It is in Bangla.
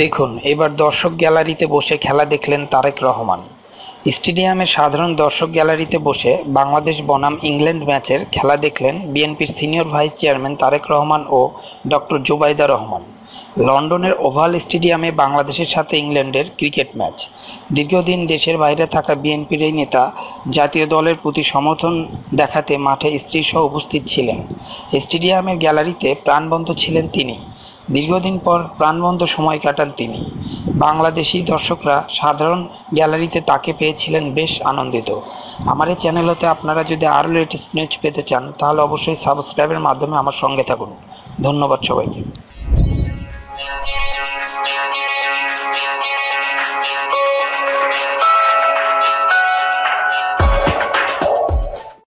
দেখুন, এবার দর্শক গ্যালারিতে বসে খেলা দেখলেন তারেক রহমান। স্টেডিয়ামে সাধারণ দর্শক গ্যালারিতে বসে বাংলাদেশ বনাম ইংল্যান্ড ম্যাচের খেলা দেখলেন বিএনপির senior vice chairman Tarique Rahman ও ডক্টর জুবাইদা রহমান। লন্ডনের ওভাল স্টেডিয়ামে বাংলাদেশের সাথে ইংল্যান্ডের ক্রিকেট ম্যাচ। দীর্ঘদিন দেশের বাইরে থাকা বিএনপির এই নেতা জাতীয় দলের প্রতি সমর্থন দেখাতে মাঠে স্ত্রীসহ উপস্থিত ছিলেন। স্টেডিয়ামের গ্যালারিতে প্রাণবন্ত ছিলেন তিনি। দীর্ঘদিন পর প্রাণবন্ত সময় কাটান তিনি। বাংলাদেশি দর্শকরা সাধারণ গ্যালারিতে তাকে পেয়েছিলেন বেশ আনন্দিত। আমার এই চ্যানেল হতে আপনারা যদি আরও লেটেস্ট নিউজ পেতে চান, তাহলে অবশ্যই সাবস্ক্রাইবের মাধ্যমে আমার সঙ্গে থাকুন। ধন্যবাদ সবাইকে। Yeah.